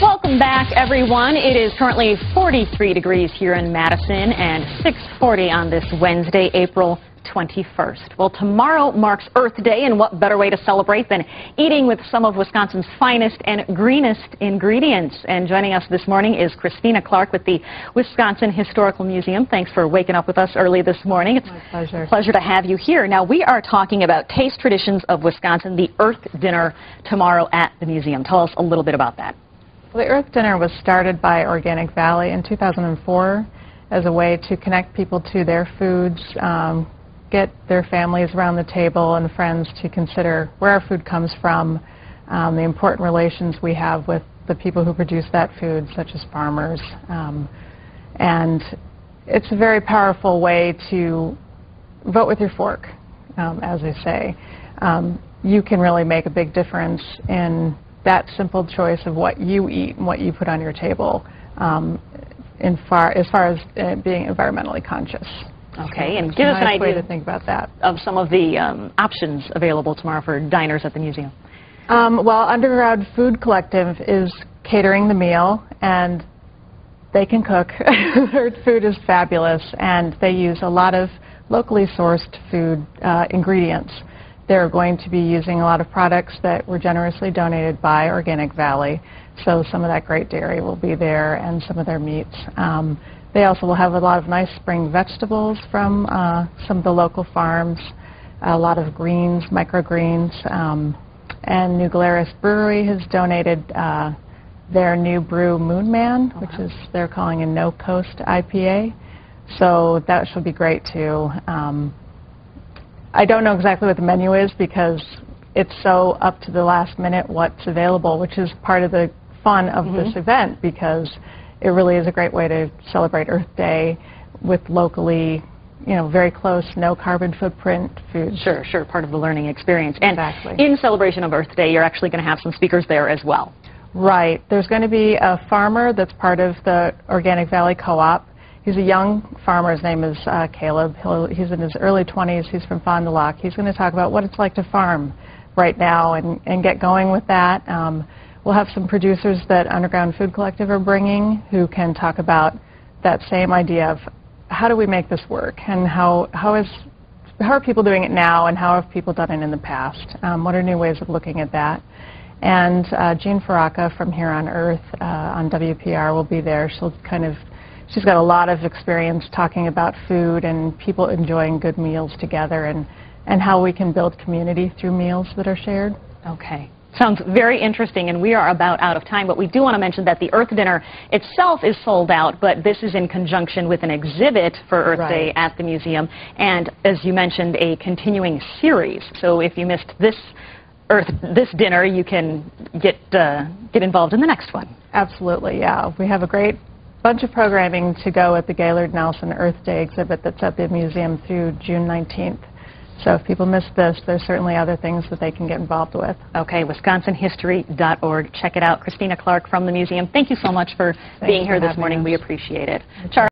Welcome back, everyone. It is currently 43 degrees here in Madison and 640 on this Wednesday, April 21st. Well, tomorrow marks Earth Day, and what better way to celebrate than eating with some of Wisconsin's finest and greenest ingredients. And joining us this morning is Christina Clark with the Wisconsin Historical Museum. Thanks for waking up with us early this morning. It's My pleasure. a pleasure to have you here. Now, we are talking about Taste Traditions of Wisconsin, the Earth Dinner tomorrow at the museum. Tell us a little bit about that. Well, the Earth Dinner was started by Organic Valley in 2004 as a way to connect people to their foods, um, get their families around the table and friends to consider where our food comes from, um, the important relations we have with the people who produce that food, such as farmers. Um, and it's a very powerful way to vote with your fork, um, as they say. Um, you can really make a big difference in that simple choice of what you eat and what you put on your table um, in far, as far as uh, being environmentally conscious. Okay, and give us an idea to think about that. of some of the um, options available tomorrow for diners at the museum. Um, well, Underground Food Collective is catering the meal, and they can cook. Their food is fabulous, and they use a lot of locally sourced food uh, ingredients. They're going to be using a lot of products that were generously donated by Organic Valley. So some of that great dairy will be there and some of their meats. Um, they also will have a lot of nice spring vegetables from uh, some of the local farms, a lot of greens, microgreens. Um, and New Glarus Brewery has donated uh, their new brew Moon Man, which is they're calling a No Coast IPA. So that should be great too. Um, I don't know exactly what the menu is because it's so up to the last minute what's available, which is part of the fun of mm -hmm. this mm-hmm. event because it really is a great way to celebrate Earth Day with locally, you know, very close, no carbon footprint foods. Sure, sure, part of the learning experience. And exactly. in celebration of Earth Day, you're actually going to have some speakers there as well. Right. There's going to be a farmer that's part of the Organic Valley Co-op He's a young farmer. His name is uh, Caleb. He'll, he's in his early 20s. He's from Fond du Lac. He's going to talk about what it's like to farm right now and, and get going with that. Um, we'll have some producers that Underground Food Collective are bringing who can talk about that same idea of how do we make this work and how, how, is, how are people doing it now and how have people done it in the past? Um, what are new ways of looking at that? And uh, Jean Feraca from Here on Earth uh, on WPR will be there. She'll kind of she's got a lot of experience talking about food and people enjoying good meals together and, and how we can build community through meals that are shared. Okay. Sounds very interesting, and we are about out of time, but we do want to mention that the Earth Dinner itself is sold out, but this is in conjunction with an exhibit for Earth right. Day at the museum, and as you mentioned, a continuing series. So if you missed this Earth, this dinner, you can get, uh, get involved in the next one. Absolutely, yeah. We have a great bunch of programming to go at the Gaylord Nelson Earth Day exhibit that's at the museum through June 19th. So if people miss this, there's certainly other things that they can get involved with. Okay, wisconsinhistory.org. Check it out. Christina Clark from the museum, thank you so much for Thank being here this morning. Us. We appreciate it. Charles